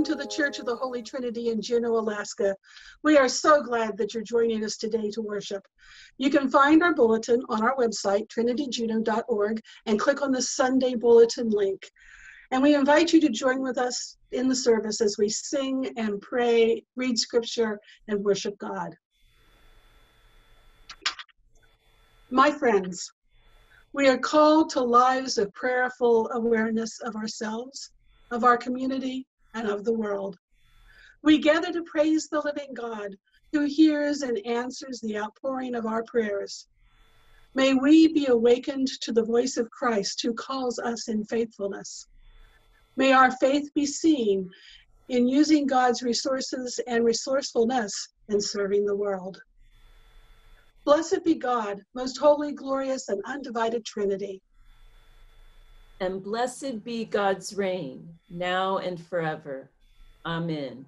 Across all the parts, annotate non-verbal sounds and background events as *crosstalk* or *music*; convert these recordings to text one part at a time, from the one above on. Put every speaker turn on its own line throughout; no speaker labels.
welcome to the Church of the Holy Trinity in Juneau, Alaska. We are so glad that you're joining us today to worship. You can find our bulletin on our website, trinityjuneau.org, and click on the Sunday Bulletin link. And we invite you to join with us in the service as we sing and pray, read scripture, and worship God. My friends, we are called to lives of prayerful awareness of ourselves, of our community, and of the world. We gather to praise the living God who hears and answers the outpouring of our prayers. May we be awakened to the voice of Christ who calls us in faithfulness. May our faith be seen in using God's resources and resourcefulness in serving the world. Blessed be God, most holy, glorious, and undivided Trinity
and blessed be God's reign, now and forever. Amen.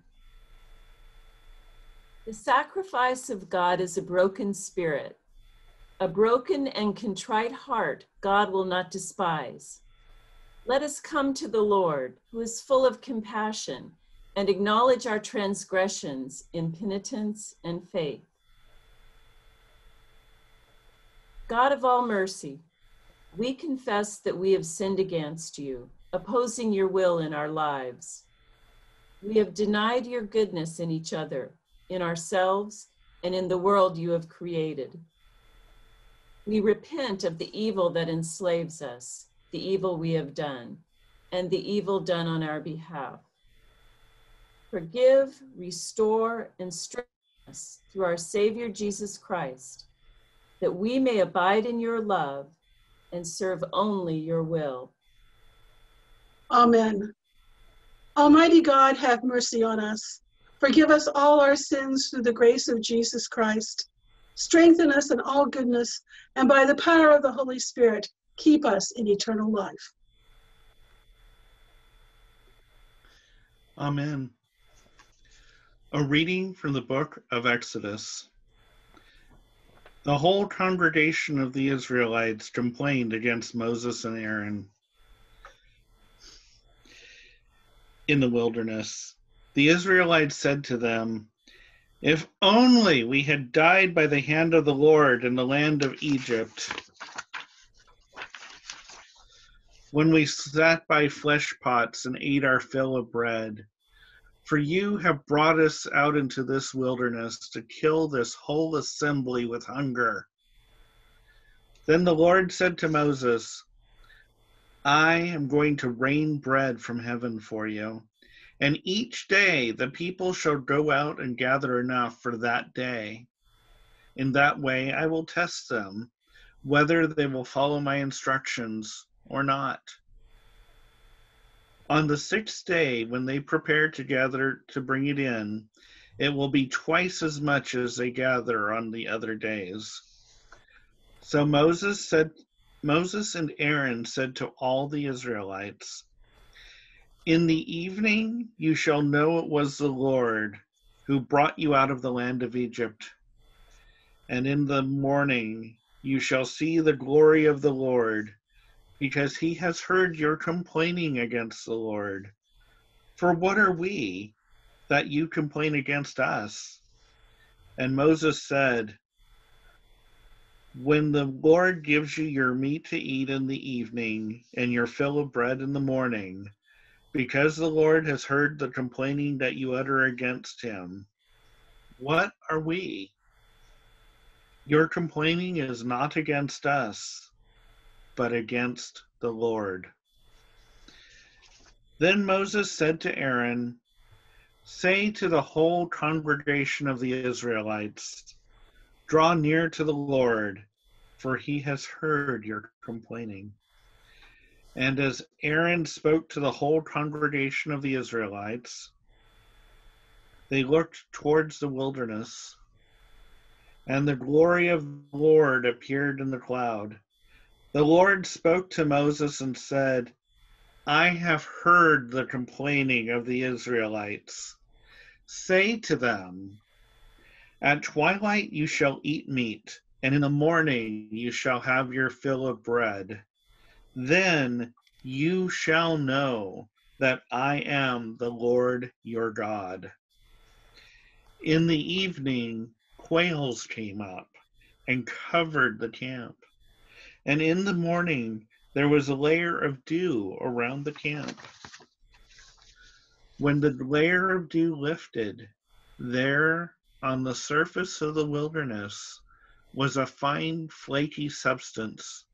The sacrifice of God is a broken spirit. A broken and contrite heart God will not despise. Let us come to the Lord, who is full of compassion, and acknowledge our transgressions in penitence and faith. God of all mercy, we confess that we have sinned against you, opposing your will in our lives. We have denied your goodness in each other, in ourselves, and in the world you have created. We repent of the evil that enslaves us, the evil we have done, and the evil done on our behalf. Forgive, restore, and strengthen us through our Savior Jesus Christ, that we may abide in your love and serve only your will.
Amen. Almighty God, have mercy on us. Forgive us all our sins through the grace of Jesus Christ. Strengthen us in all goodness, and by the power of the Holy Spirit, keep us in eternal life.
Amen. A reading from the book of Exodus. The whole congregation of the Israelites complained against Moses and Aaron in the wilderness. The Israelites said to them, If only we had died by the hand of the Lord in the land of Egypt, when we sat by flesh pots and ate our fill of bread. For you have brought us out into this wilderness to kill this whole assembly with hunger. Then the Lord said to Moses, I am going to rain bread from heaven for you, and each day the people shall go out and gather enough for that day. In that way I will test them, whether they will follow my instructions or not. On the sixth day, when they prepare to gather to bring it in, it will be twice as much as they gather on the other days. So Moses said, Moses and Aaron said to all the Israelites, In the evening you shall know it was the Lord who brought you out of the land of Egypt. And in the morning you shall see the glory of the Lord because he has heard your complaining against the Lord. For what are we that you complain against us? And Moses said, When the Lord gives you your meat to eat in the evening and your fill of bread in the morning, because the Lord has heard the complaining that you utter against him, what are we? Your complaining is not against us but against the Lord. Then Moses said to Aaron, Say to the whole congregation of the Israelites, Draw near to the Lord, for he has heard your complaining. And as Aaron spoke to the whole congregation of the Israelites, they looked towards the wilderness, and the glory of the Lord appeared in the cloud. The Lord spoke to Moses and said, I have heard the complaining of the Israelites. Say to them, At twilight you shall eat meat, and in the morning you shall have your fill of bread. Then you shall know that I am the Lord your God. In the evening, quails came up and covered the camp. And in the morning, there was a layer of dew around the camp. When the layer of dew lifted, there on the surface of the wilderness was a fine, flaky substance,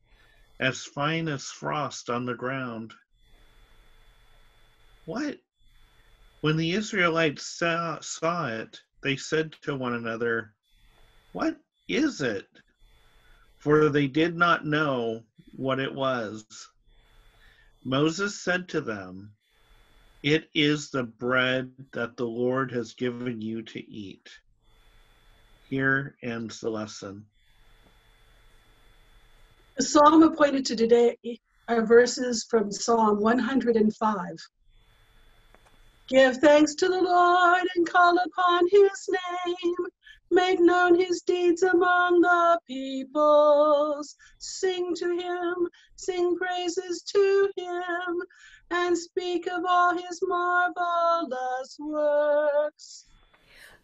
as fine as frost on the ground. What? When the Israelites saw, saw it, they said to one another, What is it? For they did not know what it was. Moses said to them, It is the bread that the Lord has given you to eat. Here ends the lesson.
The psalm appointed to today are verses from Psalm 105. Give thanks to the Lord and call upon his name. Make known his deeds among the peoples. Sing to him, sing praises to him, and speak of all his marvelous works.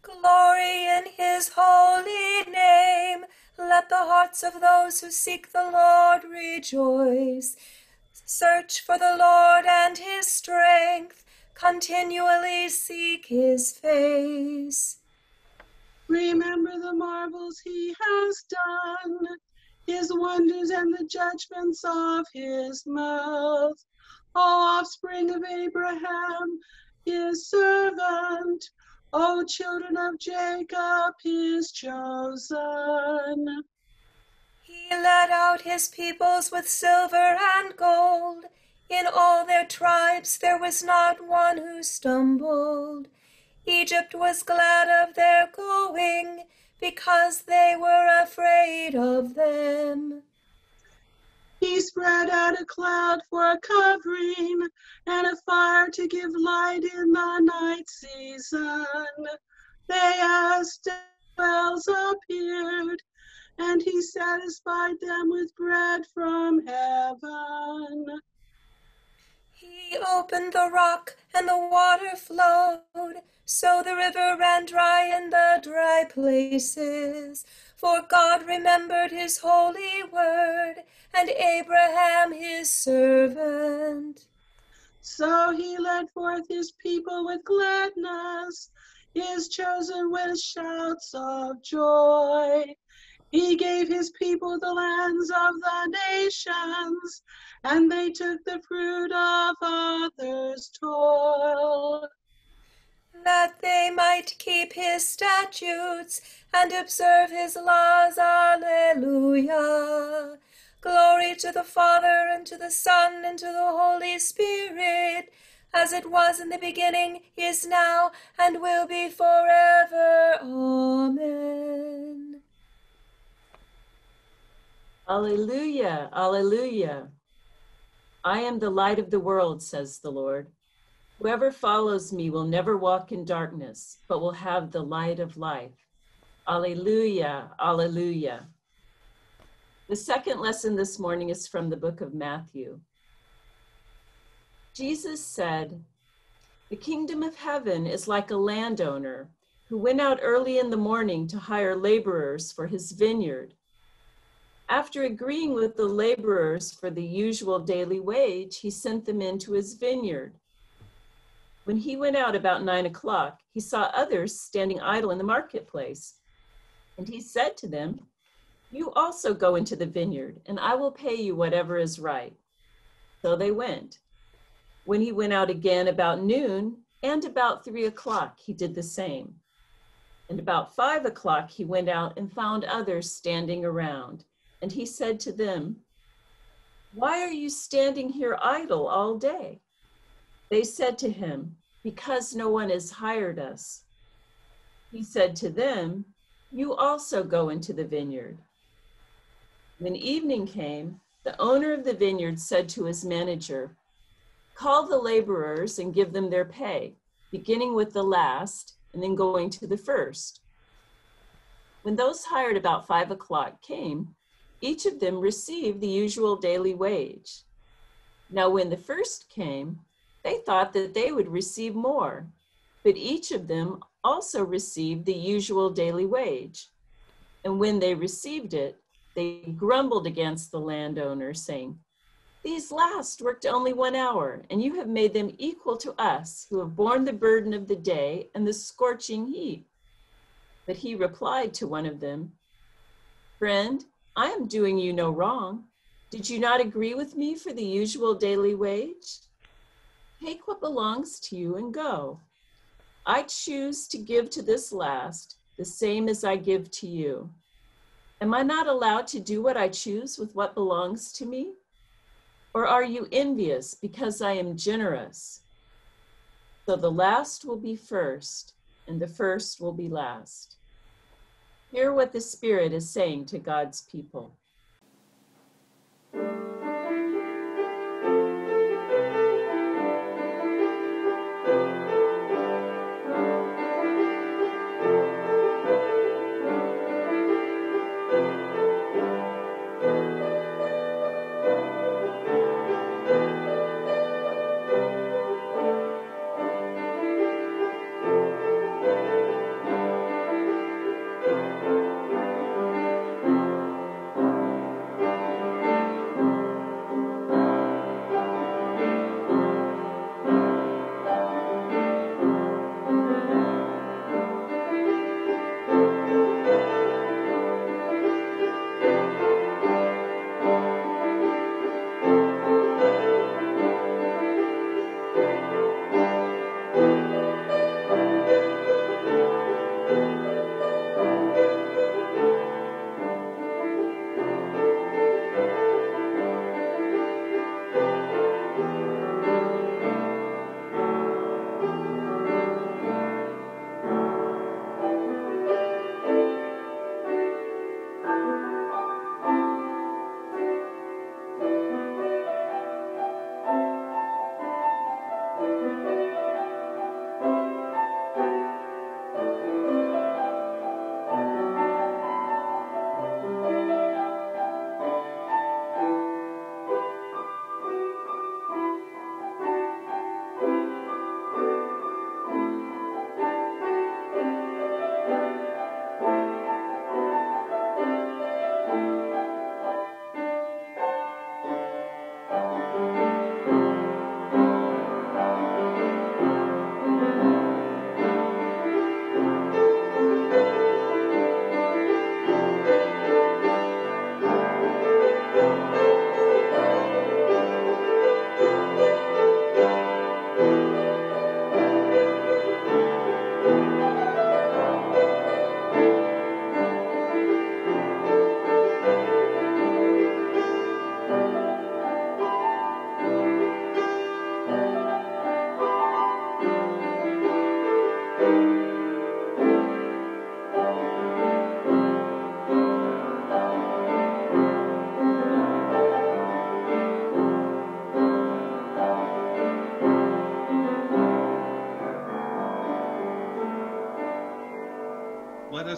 Glory in his holy name. Let the hearts of those who seek the Lord rejoice. Search for the Lord and his strength. Continually seek his face.
Remember the marvels he has done, his wonders and the judgments of his mouth. O offspring of Abraham, his servant, O children of Jacob, his chosen.
He led out his peoples with silver and gold. In all their tribes there was not one who stumbled. Egypt was glad of their going because they were afraid of them.
He spread out a cloud for a covering and a fire to give light in the night season. They asked wells appeared, and he satisfied them with bread from heaven.
He opened the rock, and the water flowed, so the river ran dry in the dry places. For God remembered his holy word, and Abraham his servant.
So he led forth his people with gladness, his chosen with shouts of joy. He gave his people the lands of the nations, and they took the fruit of others' toil.
That they might keep his statutes and observe his laws. Alleluia. Glory to the Father, and to the Son, and to the Holy Spirit, as it was in the beginning, is now, and will be forever. Amen.
Alleluia, alleluia. I am the light of the world, says the Lord. Whoever follows me will never walk in darkness, but will have the light of life. Alleluia, alleluia. The second lesson this morning is from the book of Matthew. Jesus said, The kingdom of heaven is like a landowner who went out early in the morning to hire laborers for his vineyard. After agreeing with the laborers for the usual daily wage, he sent them into his vineyard. When he went out about nine o'clock, he saw others standing idle in the marketplace. And he said to them, You also go into the vineyard, and I will pay you whatever is right. So they went. When he went out again about noon and about three o'clock, he did the same. And about five o'clock, he went out and found others standing around. And he said to them, Why are you standing here idle all day? They said to him, Because no one has hired us. He said to them, You also go into the vineyard. When evening came, the owner of the vineyard said to his manager, Call the laborers and give them their pay, beginning with the last and then going to the first. When those hired about five o'clock came, each of them received the usual daily wage. Now, when the first came, They thought that they would receive more, but each of them also received the usual daily wage. And when they received it, they grumbled against the landowner, saying, These last worked only one hour, and you have made them equal to us, who have borne the burden of the day and the scorching heat. But he replied to one of them, Friend, I am doing you no wrong. Did you not agree with me for the usual daily wage? Take what belongs to you and go. I choose to give to this last the same as I give to you. Am I not allowed to do what I choose with what belongs to me? Or are you envious because I am generous? So the last will be first, and the first will be last. Hear what the Spirit is saying to God's people.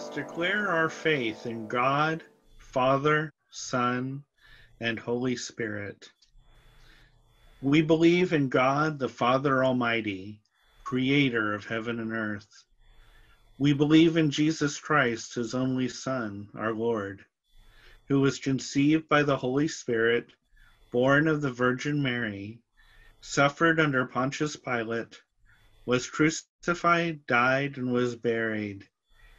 Declare our faith in God, Father, Son, and Holy Spirit. We believe in God, the Father Almighty, creator of heaven and earth. We believe in Jesus Christ, his only Son, our Lord, who was conceived by the Holy Spirit, born of the Virgin Mary, suffered under Pontius Pilate, was crucified, died, and was buried.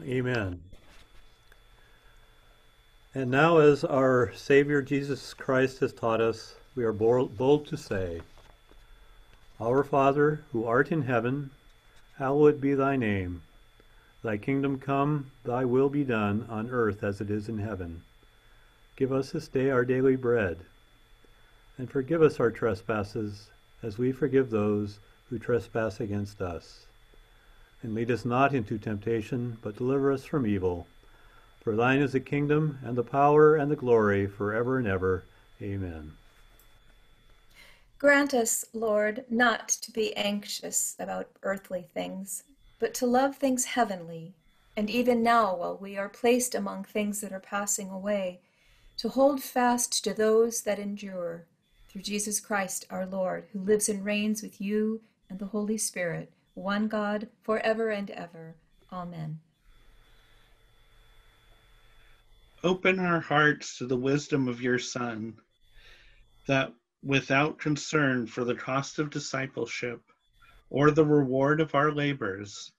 Amen. And now, as our Savior Jesus Christ has taught us, we are bold to say, Our Father, who art in heaven, hallowed be thy name. Thy kingdom come, thy will be done, on earth as it is in heaven. Give us this day our daily bread. and forgive us our trespasses, as we forgive those who trespass against us. And lead us not into temptation, but deliver us from evil. For thine is the kingdom, and the power, and the glory, forever and ever. Amen.
Grant us, Lord, not to be anxious about earthly things, but to love things heavenly, and even now, while we are placed among things that are passing away, to hold fast to those that endure, through Jesus Christ our Lord, who lives and reigns with you and the Holy Spirit, one God, forever and ever. Amen.
Open our hearts to the wisdom of your Son, that without concern for the cost of discipleship or the reward of our labors,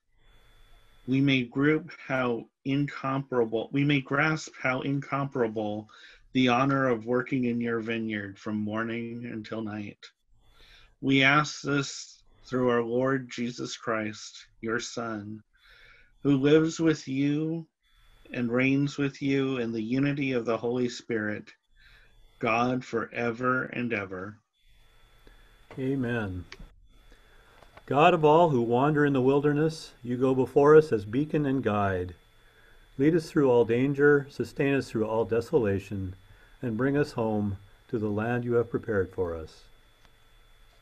we may group how incomparable, we may grasp how incomparable the honor of working in your vineyard from morning until night. We ask this through our Lord Jesus Christ, your Son, who lives with you and reigns with you in the unity of the Holy Spirit, God forever and ever.
Amen. God of all who wander in the wilderness, you go before us as beacon and guide. Lead us through all danger, sustain us through all desolation, and bring us home to the land you have prepared for us.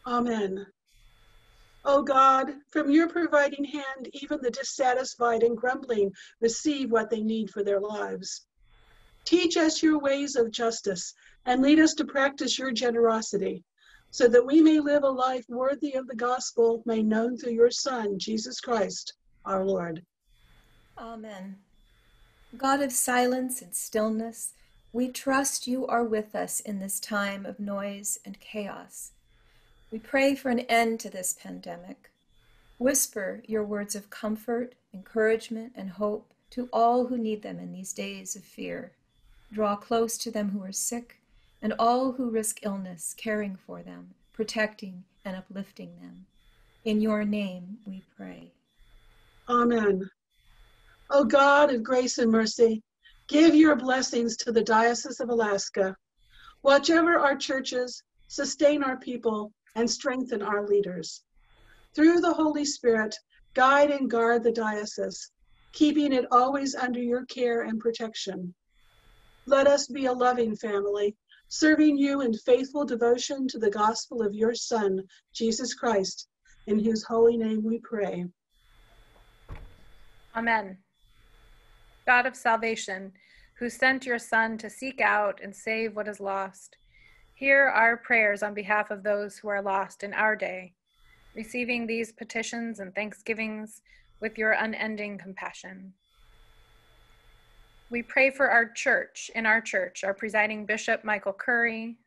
Amen. O God, from your providing hand, even the dissatisfied and grumbling receive what they need for their lives. Teach us your ways of justice and lead us to practice your generosity, so that we may live a life worthy of the gospel made known through your Son, Jesus Christ, our Lord.
Amen. God of silence and stillness, we trust you are with us in this time of noise and chaos. We pray for an end to this pandemic. Whisper your words of comfort, encouragement, and hope to all who need them in these days of fear. Draw close to them who are sick and all who risk illness, caring for them, protecting, and uplifting them. In your name we pray.
Amen. O God of grace and mercy, give your blessings to the Diocese of Alaska. Watch over our churches, sustain our people, and strengthen our leaders. Through the Holy Spirit, guide and guard the diocese, keeping it always under your care and protection. Let us be a loving family, serving you in faithful devotion to the gospel of your Son, Jesus Christ, in whose holy name we pray.
Amen. God of salvation, who sent your Son to seek out and save what is lost, hear our prayers on behalf of those who are lost in our day, receiving these petitions and thanksgivings with your unending compassion. We pray for our church, in our church, our presiding bishop, Michael Curry,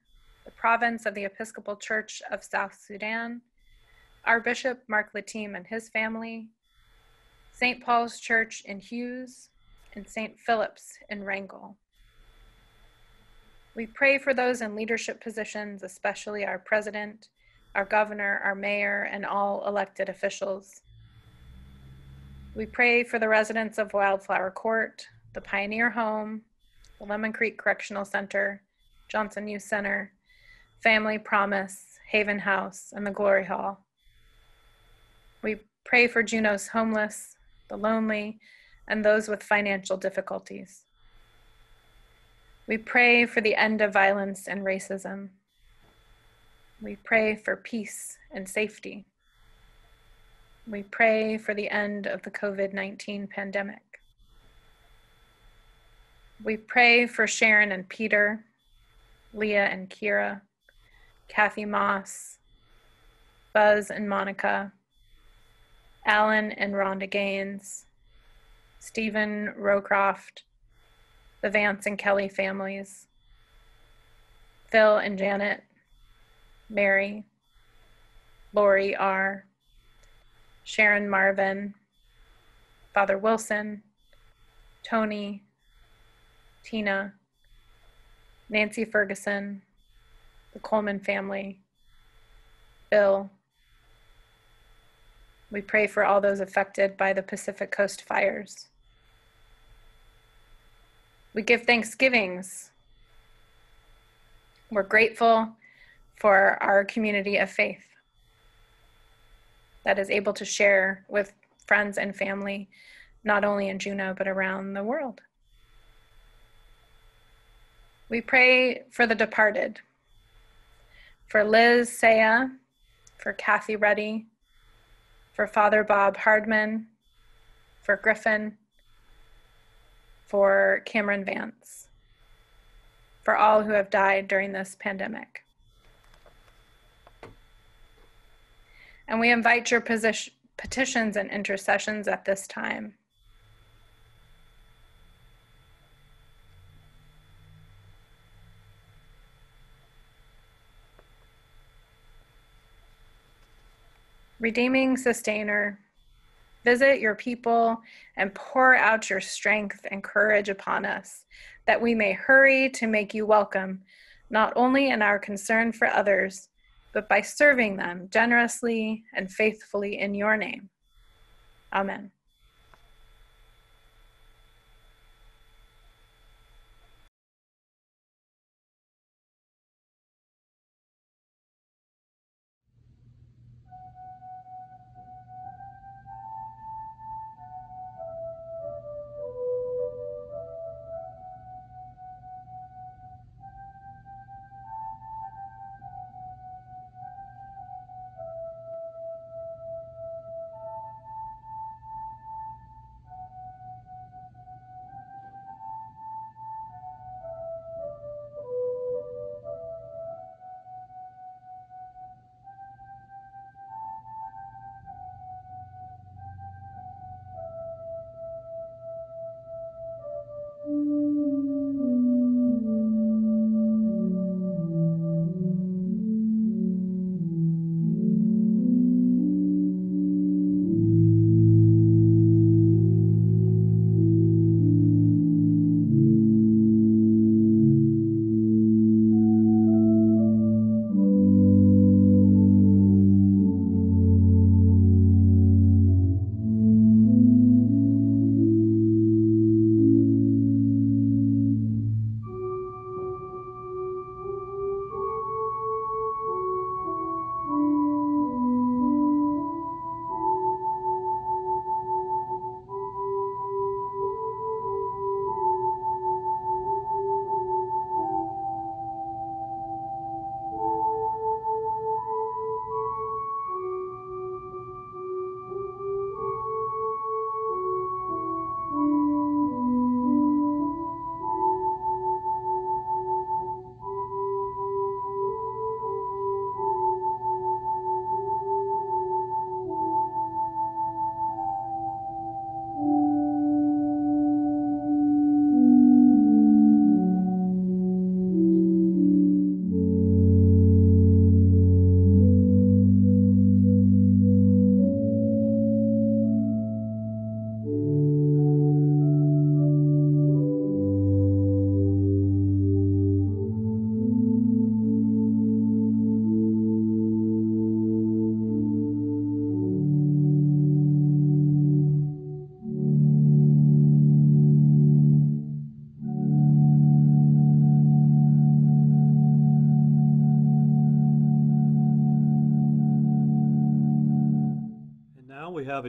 the province of the Episcopal Church of South Sudan, our bishop, Mark Lattime, and his family, St. Paul's Church in Hughes, and St. Philip's in Wrangell. We pray for those in leadership positions, especially our president, our governor, our mayor, and all elected officials. We pray for the residents of Wildflower Court, the Pioneer Home, the Lemon Creek Correctional Center, Johnson Youth Center, Family Promise, Haven House, and the Glory Hall. We pray for Juneau's homeless, the lonely, and those with financial difficulties. We pray for the end of violence and racism. We pray for peace and safety. We pray for the end of the COVID 19 pandemic. We pray for Sharon and Peter, Leah and Kira, Kathy Moss, Buzz and Monica, Alan and Rhonda Gaines, Stephen Rowcroft, the Vance and Kelly families, Phil and Janet, Mary, Lori R., Sharon Marvin, Father Wilson, Tony, Tina, Nancy Ferguson, the Coleman family, Bill. We pray for all those affected by the Pacific Coast fires. We give thanksgivings. We're grateful for our community of faith that is able to share with friends and family, not only in Juneau, but around the world. We pray for the departed, for Liz Saya, for Kathy Reddy, for Father Bob Hardman, for Griffin, for Cameron Vance, for all who have died during this pandemic. And we invite your position, petitions and intercessions at this time. Redeeming Sustainer, visit your people and pour out your strength and courage upon us, that we may hurry to make you welcome, not only in our concern for others, but by serving them generously and faithfully in your name. Amen.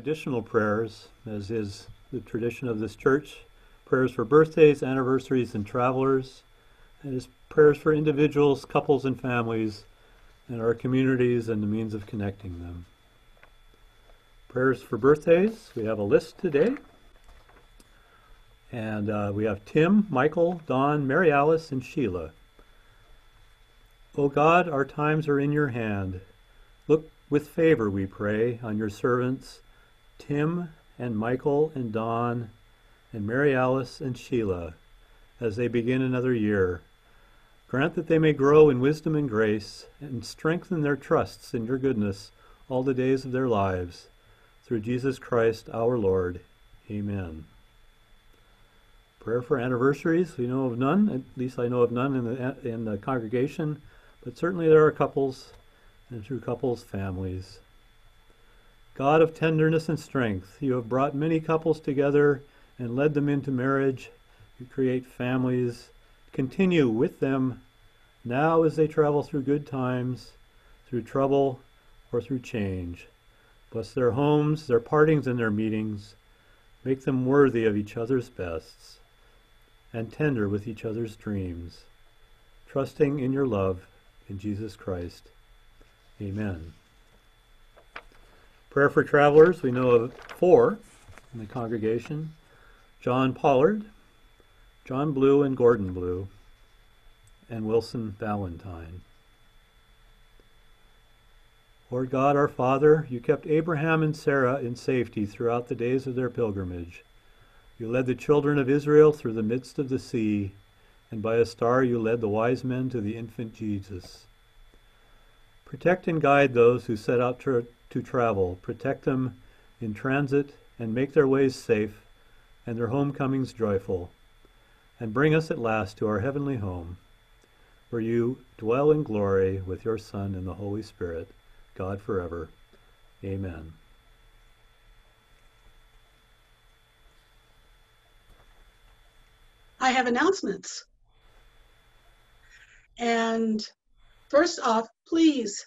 Additional prayers, as is the tradition of this church prayers for birthdays, anniversaries, and travelers, and as prayers for individuals, couples, and families, and our communities and the means of connecting them. Prayers for birthdays, we have a list today. And uh, we have Tim, Michael, Don, Mary Alice, and Sheila. O God, our times are in your hand. Look with favor, we pray, on your servants Tim and Michael and Don and Mary Alice and Sheila as they begin another year. Grant that they may grow in wisdom and grace and strengthen their trusts in your goodness all the days of their lives. Through Jesus Christ our Lord. Amen. Prayer for anniversaries. We know of none, at least I know of none in the, in the congregation, but certainly there are couples, and through couples, families. God of tenderness and strength, you have brought many couples together and led them into marriage. You create families. Continue with them now as they travel through good times, through trouble, or through change. Bless their homes, their partings, and their meetings. Make them worthy of each other's bests, and tender with each other's dreams, trusting in your love in Jesus Christ. Amen. Prayer for travelers, we know of four in the congregation John Pollard, John Blue and Gordon Blue, and Wilson Valentine. Lord God, our Father, you kept Abraham and Sarah in safety throughout the days of their pilgrimage. You led the children of Israel through the midst of the sea, and by a star you led the wise men to the infant Jesus. Protect and guide those who set out to, to travel. Protect them in transit and make their ways safe and their homecomings joyful. And bring us at last to our heavenly home, where you dwell in glory with your Son and the Holy Spirit. God forever. Amen.
I have announcements. And first off, please,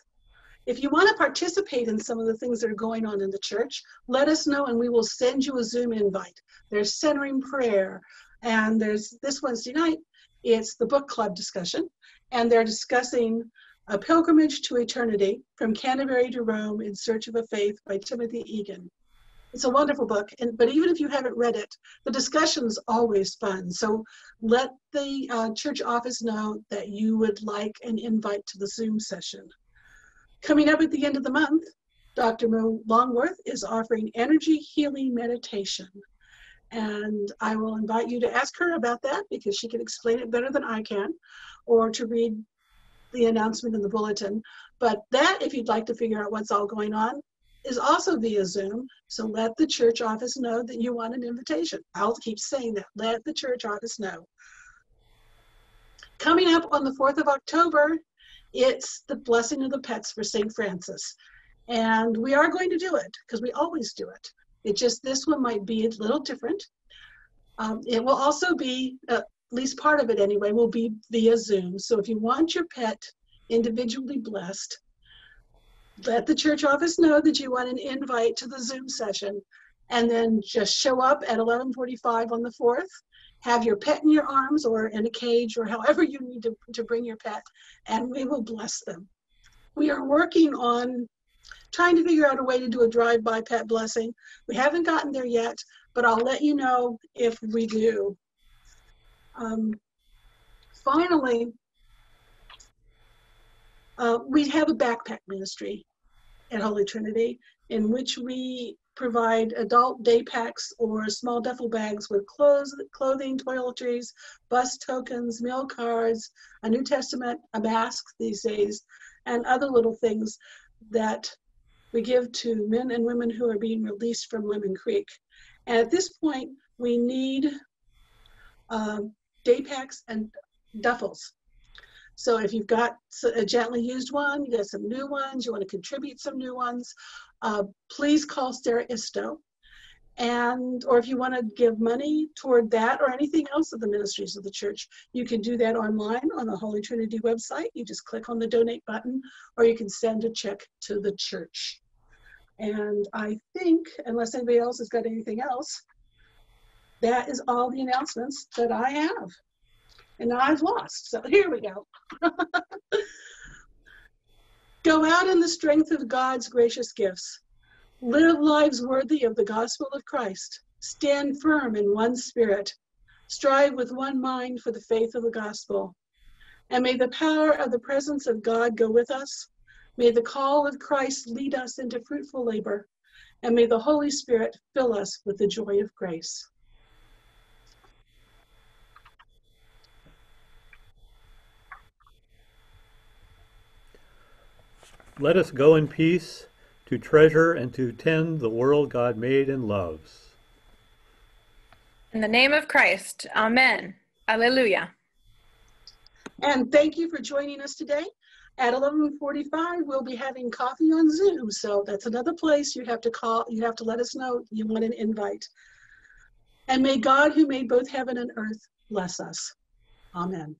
if you want to participate in some of the things that are going on in the church, let us know and we will send you a Zoom invite. There's centering prayer, and there's this Wednesday night, it's the book club discussion, and they're discussing a Pilgrimage to Eternity from Canterbury to Rome in Search of a Faith by Timothy Egan. It's a wonderful book, and but even if you haven't read it, the discussion's always fun. So let the uh, church office know that you would like an invite to the Zoom session. Coming up at the end of the month, Dr. Mo Longworth is offering energy healing meditation. And I will invite you to ask her about that because she can explain it better than I can, or to read the announcement in the bulletin. But that, if you'd like to figure out what's all going on, is also via Zoom. So let the church office know that you want an invitation. I'll keep saying that. Let the church office know. Coming up on the 4th of October, it's the blessing of the pets for St. Francis. And we are going to do it because we always do it. It just, this one might be a little different. Um, it will also be, uh, at least part of it anyway, will be via Zoom. So if you want your pet individually blessed, let the church office know that you want an invite to the Zoom session and then just show up at 11:45 on the 4th. Have your pet in your arms or in a cage or however you need to, to bring your pet, and we will bless them. We are working on trying to figure out a way to do a drive-by pet blessing. We haven't gotten there yet, but I'll let you know if we do. Um, finally, uh, we have a backpack ministry at Holy Trinity in which we provide adult day packs or small duffel bags with clothes, clothing, toiletries, bus tokens, meal cards, a New Testament, a mask these days, and other little things that we give to men and women who are being released from Lemon Creek. And at this point, we need uh, day packs and duffels. So if you've got a gently used one, you got some new ones, you want to contribute some new ones, uh, please call Sarah Isto. And, or if you want to give money toward that or anything else of the ministries of the church, you can do that online on the Holy Trinity website. You just click on the donate button, or you can send a check to the church. And I think, unless anybody else has got anything else, that is all the announcements that I have. And I've lost. So here we go. *laughs* go out in the strength of God's gracious gifts. Live lives worthy of the gospel of Christ. Stand firm in one spirit. Strive with one mind for the faith of the gospel. And may the power of the presence of God go with us. May the call of Christ lead us into fruitful labor. And may the Holy Spirit fill us with the joy of grace.
Let us go in peace to treasure and to tend the world God made and loves.
In the name of Christ, Amen. Alleluia.
And thank you for joining us today. At 11:45, we'll be having coffee on Zoom. So that's another place you have to call. You have to let us know you want an invite. And may God, who made both heaven and earth, bless us. Amen.